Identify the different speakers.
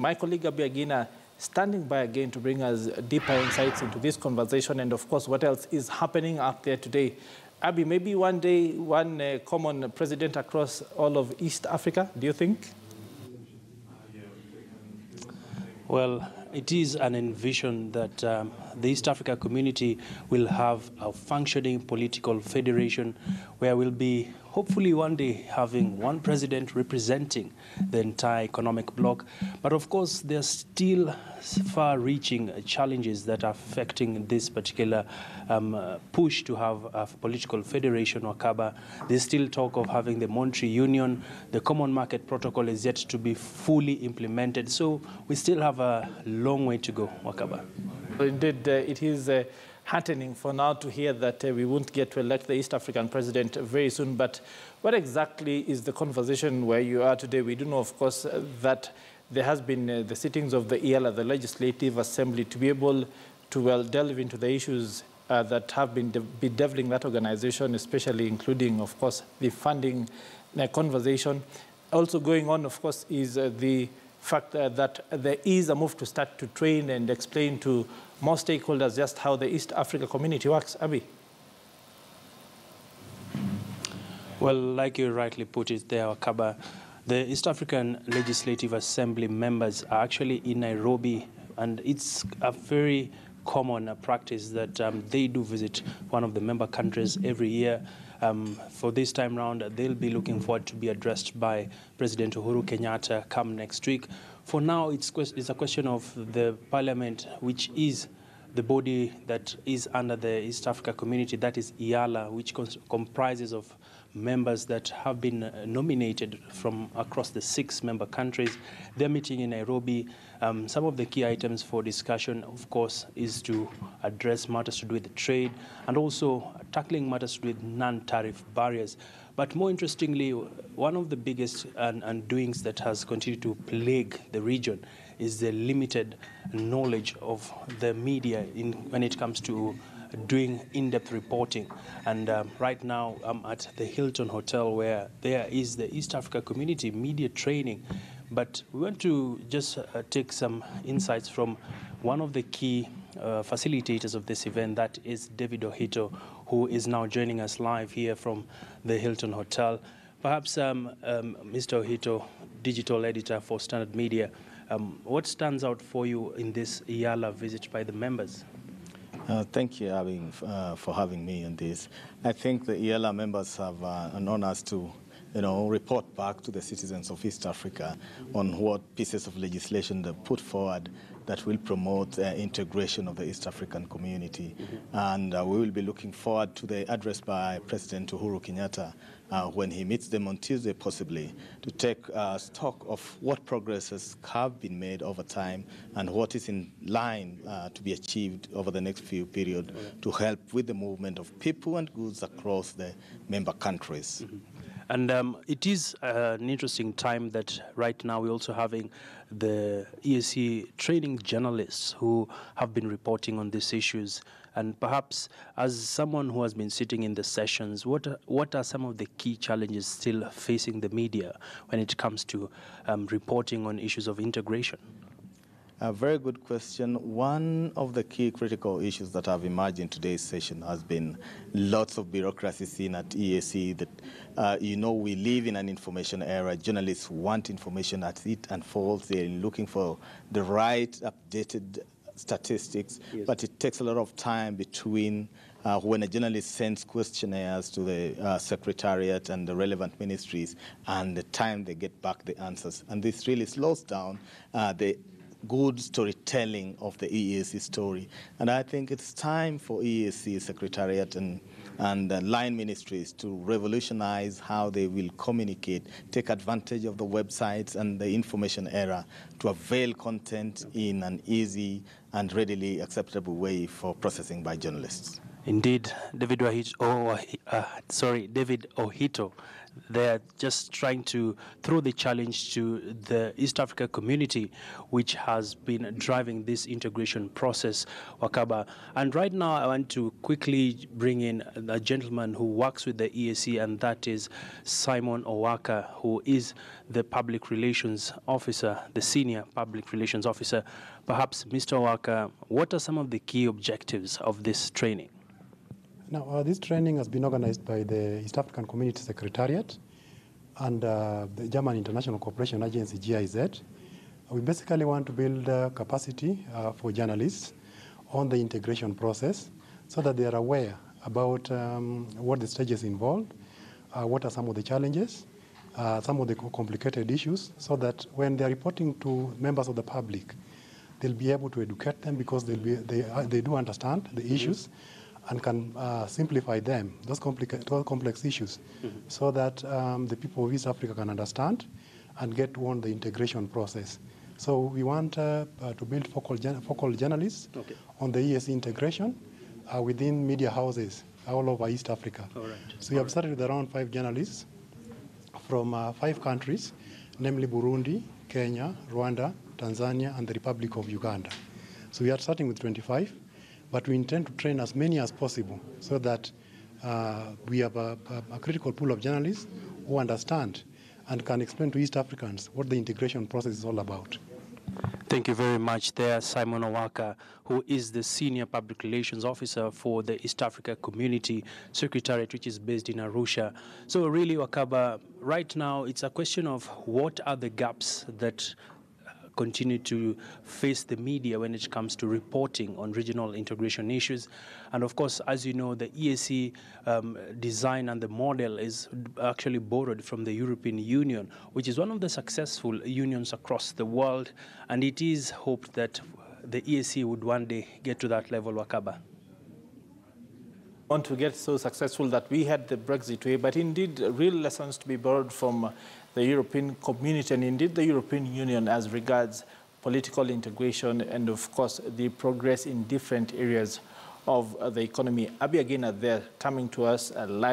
Speaker 1: My colleague Abby Agina standing by again to bring us deeper insights into this conversation and, of course, what else is happening up there today. Abby, maybe one day, one uh, common president across all of East Africa, do you think?
Speaker 2: Well, it is an envision that um, the East Africa community will have a functioning political federation where we'll be hopefully one day having one president representing the entire economic bloc. But of course, there are still far-reaching challenges that are affecting this particular um, push to have a political federation or Wakaba. There's still talk of having the monetary union. The common market protocol is yet to be fully implemented. So we still have a long way to go, Wakaba.
Speaker 1: Indeed, uh, it is uh, heartening for now to hear that uh, we won't get to elect the East African president very soon. But what exactly is the conversation where you are today? We do know, of course, uh, that there has been uh, the sittings of the EALA, the Legislative Assembly, to be able to well delve into the issues uh, that have been de bedeviling that organization, especially including, of course, the funding uh, conversation. Also going on, of course, is uh, the fact uh, that there is a move to start to train and explain to more stakeholders just how the East Africa community works. Abby?
Speaker 2: Well, like you rightly put it there, Kaba, the East African Legislative Assembly members are actually in Nairobi, and it's a very common practice that um, they do visit one of the member countries every year. Um, for this time round, they'll be looking forward to be addressed by President Uhuru Kenyatta come next week. For now, it's, it's a question of the parliament, which is the body that is under the East Africa community, that is EALA, which comprises of members that have been uh, nominated from across the six member countries. They're meeting in Nairobi. Um, some of the key items for discussion, of course, is to address matters to do with trade and also tackling matters to do with non-tariff barriers. But more interestingly, one of the biggest undoings that has continued to plague the region is the limited knowledge of the media in, when it comes to doing in-depth reporting. And um, right now I'm at the Hilton Hotel where there is the East Africa Community Media Training. But we want to just uh, take some insights from one of the key uh, facilitators of this event, that is David Ohito, who is now joining us live here from the Hilton Hotel. Perhaps um, um, Mr. Ohito, digital editor for Standard Media, um, what stands out for you in this EALA visit by the members?
Speaker 3: Uh, thank you uh, for having me on this. I think the EALA members have uh, known us to you know, report back to the citizens of East Africa on what pieces of legislation they put forward that will promote uh, integration of the East African community. Mm -hmm. And uh, we will be looking forward to the address by President Uhuru Kenyatta uh, when he meets them on Tuesday, possibly, to take uh, stock of what progresses have been made over time and what is in line uh, to be achieved over the next few period to help with the movement of people and goods across the member countries. Mm -hmm.
Speaker 2: And um, it is uh, an interesting time that right now we're also having the EAC training journalists who have been reporting on these issues. And perhaps, as someone who has been sitting in the sessions, what are, what are some of the key challenges still facing the media when it comes to um, reporting on issues of integration?
Speaker 3: A very good question. One of the key critical issues that have emerged in today's session has been lots of bureaucracy seen at EAC that, uh, you know, we live in an information era. Journalists want information as it unfolds. They're looking for the right updated statistics, yes. but it takes a lot of time between uh, when a journalist sends questionnaires to the uh, secretariat and the relevant ministries and the time they get back the answers. And this really slows down uh, the good storytelling of the EAC story. And I think it's time for EAC Secretariat and, and uh, line ministries to revolutionize how they will communicate, take advantage of the websites and the information era to avail content in an easy and readily acceptable way for processing by journalists.
Speaker 2: Indeed, David Ohito, oh, uh, sorry, David Ohito, they're just trying to throw the challenge to the East Africa community, which has been driving this integration process, Wakaba. And right now, I want to quickly bring in a gentleman who works with the EAC, and that is Simon Owaka, who is the public relations officer, the senior public relations officer. Perhaps, Mr. Owaka, what are some of the key objectives of this training?
Speaker 4: Now, uh, this training has been organized by the East African Community Secretariat and uh, the German International Cooperation Agency, GIZ. We basically want to build uh, capacity uh, for journalists on the integration process so that they are aware about um, what the stages involved, uh, what are some of the challenges, uh, some of the complicated issues, so that when they're reporting to members of the public, they'll be able to educate them because they'll be, they, they do understand the issues. Mm -hmm and can uh, simplify them, those, those complex issues, mm -hmm. so that um, the people of East Africa can understand and get on the integration process. So we want uh, uh, to build focal, focal journalists okay. on the EAC integration uh, within media houses all over East Africa.
Speaker 2: All right.
Speaker 4: So we have started with around five journalists from uh, five countries, namely Burundi, Kenya, Rwanda, Tanzania, and the Republic of Uganda. So we are starting with 25 but we intend to train as many as possible so that uh, we have a, a, critical pool of journalists who understand and can explain to East Africans what the integration process is all about.
Speaker 2: Thank you very much there, Simon Owaka, who is the Senior Public Relations Officer for the East Africa Community Secretariat, which is based in Arusha. So really, Wakaba, right now it's a question of what are the gaps that continue to face the media when it comes to reporting on regional integration issues. And of course, as you know, the EAC um, design and the model is actually borrowed from the European Union, which is one of the successful unions across the world. And it is hoped that the EAC would one day get to that level, Wakaba
Speaker 1: want to get so successful that we had the Brexit way, but indeed real lessons to be borrowed from uh, the European community and indeed the European Union as regards political integration and of course the progress in different areas of uh, the economy. Abby Agina uh, there coming to us live.